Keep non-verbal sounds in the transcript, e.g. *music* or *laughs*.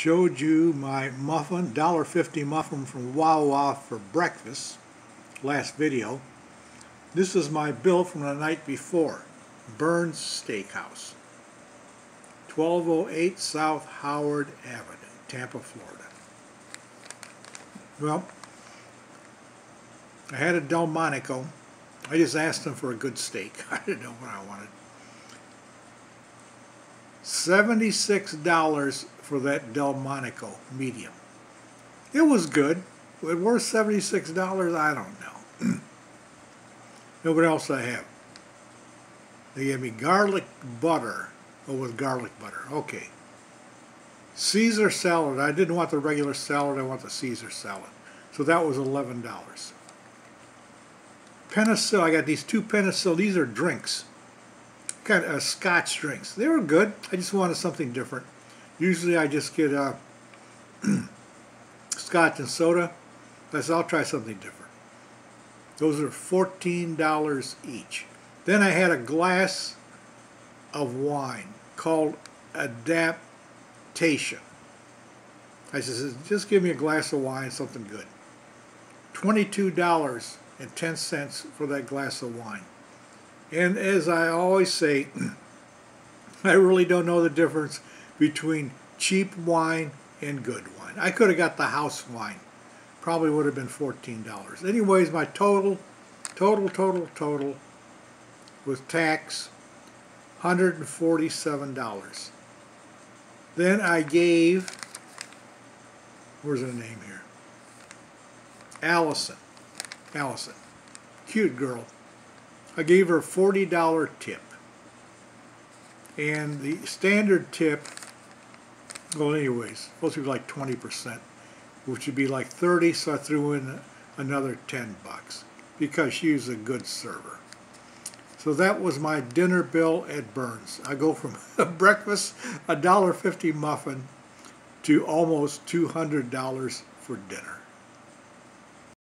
showed you my muffin, $1.50 muffin from Wawa for breakfast, last video. This is my bill from the night before, Bern's Steakhouse, 1208 South Howard Avenue, Tampa, Florida. Well, I had a Delmonico. I just asked them for a good steak. *laughs* I didn't know what I wanted. $76 for that Delmonico medium. It was good. It worth $76? I don't *clears throat* know. what else I have? They gave me garlic butter. Oh, with garlic butter. Okay. Caesar salad. I didn't want the regular salad. I want the Caesar salad. So that was $11. Penicillin. I got these two penicillin. These are drinks kind of uh, Scotch drinks. They were good. I just wanted something different. Usually I just get uh, *clears throat* Scotch and soda. I said I'll try something different. Those are $14 each. Then I had a glass of wine called Adaptation. I said, just give me a glass of wine, something good. $22.10 for that glass of wine. And as I always say, *clears throat* I really don't know the difference between cheap wine and good wine. I could have got the house wine. Probably would have been $14. Anyways, my total, total, total, total, with tax, $147. Then I gave, where's her name here? Allison. Allison. Cute girl. I gave her a $40 tip. And the standard tip, well anyways, supposed to be like 20%, which would be like 30, so I threw in another 10 bucks because she was a good server. So that was my dinner bill at Bern's. I go from *laughs* breakfast, a $1.50 muffin, to almost $200 for dinner.